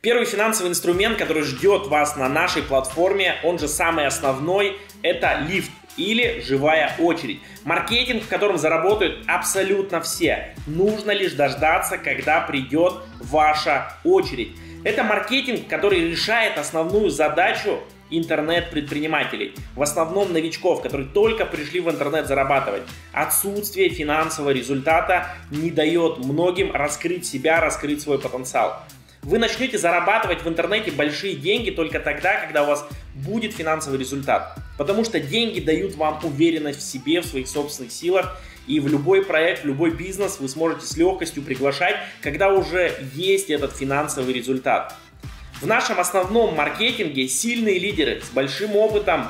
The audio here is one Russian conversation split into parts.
Первый финансовый инструмент, который ждет вас на нашей платформе, он же самый основной, это лифт или живая очередь. Маркетинг, в котором заработают абсолютно все. Нужно лишь дождаться, когда придет ваша очередь. Это маркетинг, который решает основную задачу интернет-предпринимателей, в основном новичков, которые только пришли в интернет зарабатывать. Отсутствие финансового результата не дает многим раскрыть себя, раскрыть свой потенциал. Вы начнете зарабатывать в интернете большие деньги только тогда, когда у вас будет финансовый результат. Потому что деньги дают вам уверенность в себе, в своих собственных силах. И в любой проект, в любой бизнес вы сможете с легкостью приглашать, когда уже есть этот финансовый результат. В нашем основном маркетинге сильные лидеры с большим опытом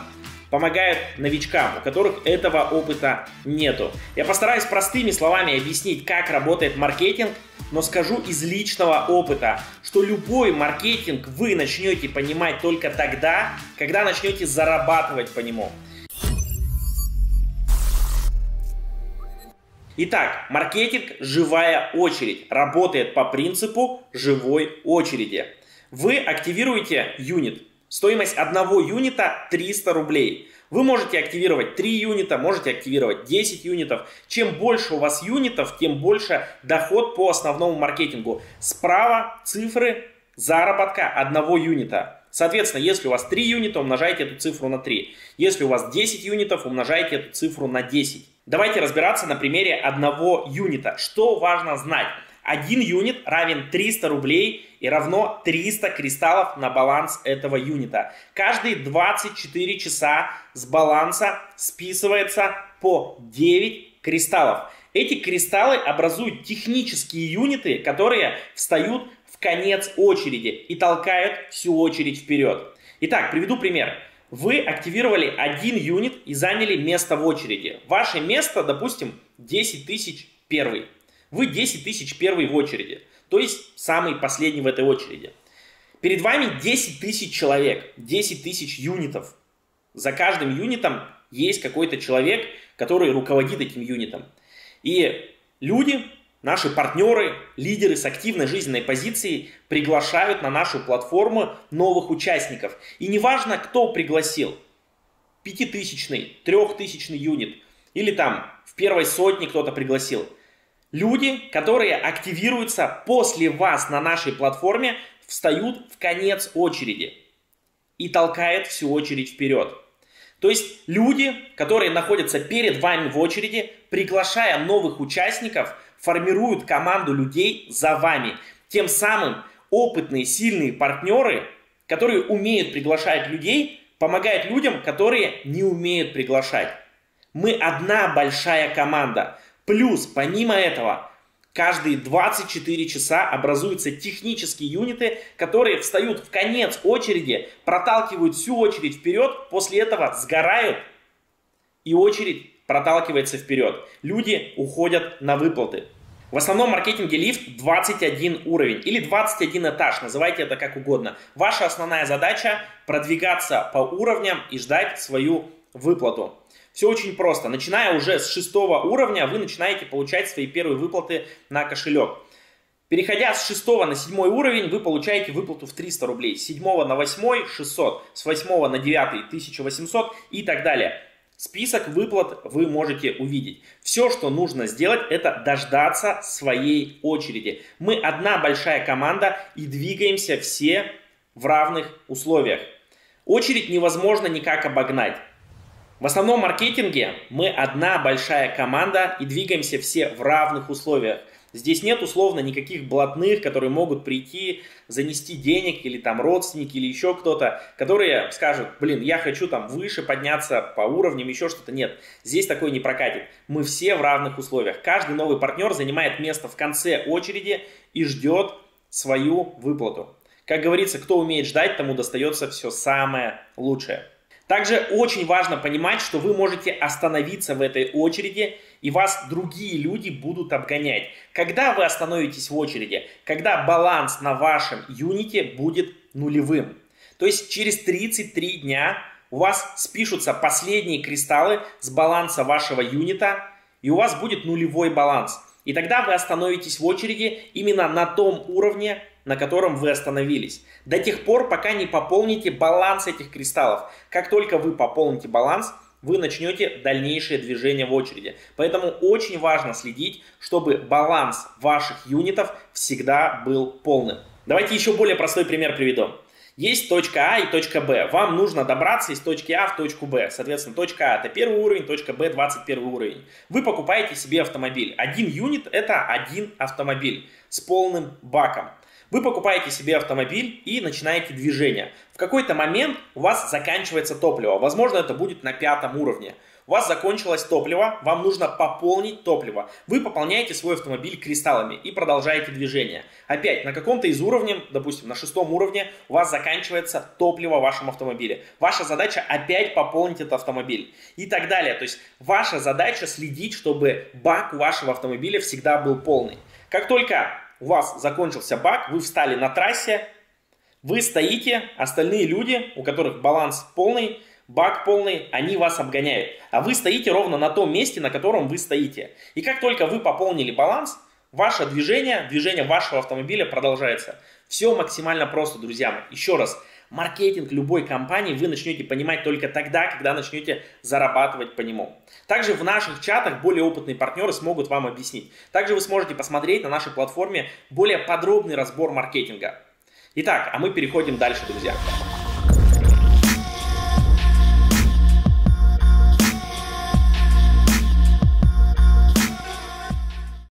помогают новичкам, у которых этого опыта нету. Я постараюсь простыми словами объяснить, как работает маркетинг, но скажу из личного опыта, что любой маркетинг вы начнете понимать только тогда, когда начнете зарабатывать по нему. Итак, маркетинг «Живая очередь» работает по принципу живой очереди. Вы активируете юнит. Стоимость одного юнита 300 рублей. Вы можете активировать 3 юнита, можете активировать 10 юнитов. Чем больше у вас юнитов, тем больше доход по основному маркетингу. Справа цифры заработка одного юнита. Соответственно, если у вас 3 юнита, умножайте эту цифру на 3. Если у вас 10 юнитов, умножайте эту цифру на 10. Давайте разбираться на примере одного юнита. Что важно знать? Один юнит равен 300 рублей и равно 300 кристаллов на баланс этого юнита. Каждые 24 часа с баланса списывается по 9 кристаллов. Эти кристаллы образуют технические юниты, которые встают в конец очереди и толкают всю очередь вперед. Итак, приведу пример. Вы активировали один юнит и заняли место в очереди. Ваше место, допустим, 10 тысяч первый. Вы 10 тысяч первый в очереди, то есть самый последний в этой очереди. Перед вами 10 тысяч человек, 10 тысяч юнитов. За каждым юнитом есть какой-то человек, который руководит этим юнитом. И люди, наши партнеры, лидеры с активной жизненной позицией приглашают на нашу платформу новых участников. И неважно, кто пригласил, пятитысячный, трехтысячный юнит, или там в первой сотне кто-то пригласил – Люди, которые активируются после вас на нашей платформе, встают в конец очереди и толкают всю очередь вперед. То есть люди, которые находятся перед вами в очереди, приглашая новых участников, формируют команду людей за вами. Тем самым опытные, сильные партнеры, которые умеют приглашать людей, помогают людям, которые не умеют приглашать. Мы одна большая команда. Плюс, помимо этого, каждые 24 часа образуются технические юниты, которые встают в конец очереди, проталкивают всю очередь вперед, после этого сгорают, и очередь проталкивается вперед. Люди уходят на выплаты. В основном маркетинге лифт 21 уровень или 21 этаж, называйте это как угодно. Ваша основная задача продвигаться по уровням и ждать свою выплату. Все очень просто. Начиная уже с шестого уровня, вы начинаете получать свои первые выплаты на кошелек. Переходя с 6 на 7 уровень, вы получаете выплату в 300 рублей. С 7 на 8 600, с 8 на 9 1800 и так далее. Список выплат вы можете увидеть. Все, что нужно сделать, это дождаться своей очереди. Мы одна большая команда и двигаемся все в равных условиях. Очередь невозможно никак обогнать. В основном маркетинге мы одна большая команда и двигаемся все в равных условиях. Здесь нет условно никаких блатных, которые могут прийти, занести денег, или там родственники, или еще кто-то, которые скажут, блин, я хочу там выше подняться по уровням, еще что-то. Нет, здесь такое не прокатит. Мы все в равных условиях. Каждый новый партнер занимает место в конце очереди и ждет свою выплату. Как говорится, кто умеет ждать, тому достается все самое лучшее. Также очень важно понимать, что вы можете остановиться в этой очереди, и вас другие люди будут обгонять. Когда вы остановитесь в очереди? Когда баланс на вашем юните будет нулевым. То есть через 33 дня у вас спишутся последние кристаллы с баланса вашего юнита, и у вас будет нулевой баланс. И тогда вы остановитесь в очереди именно на том уровне, на котором вы остановились. До тех пор, пока не пополните баланс этих кристаллов. Как только вы пополните баланс, вы начнете дальнейшее движение в очереди. Поэтому очень важно следить, чтобы баланс ваших юнитов всегда был полным. Давайте еще более простой пример приведу. Есть точка А и точка Б. Вам нужно добраться из точки А в точку Б. Соответственно, точка А это первый уровень, точка Б 21 уровень. Вы покупаете себе автомобиль. Один юнит это один автомобиль с полным баком. Вы покупаете себе автомобиль и начинаете движение. В какой-то момент у вас заканчивается топливо. Возможно, это будет на пятом уровне. У вас закончилось топливо, вам нужно пополнить топливо. Вы пополняете свой автомобиль кристаллами и продолжаете движение. Опять, на каком-то из уровней, допустим, на шестом уровне, у вас заканчивается топливо в вашем автомобиле. Ваша задача опять пополнить этот автомобиль и так далее. То есть ваша задача следить, чтобы бак вашего автомобиля всегда был полный. Как только у вас закончился бак, вы встали на трассе, вы стоите, остальные люди, у которых баланс полный, бак полный, они вас обгоняют. А вы стоите ровно на том месте, на котором вы стоите. И как только вы пополнили баланс, ваше движение, движение вашего автомобиля продолжается. Все максимально просто, друзья. Еще раз, маркетинг любой компании вы начнете понимать только тогда, когда начнете зарабатывать по нему. Также в наших чатах более опытные партнеры смогут вам объяснить. Также вы сможете посмотреть на нашей платформе более подробный разбор маркетинга. Итак, а мы переходим дальше, друзья.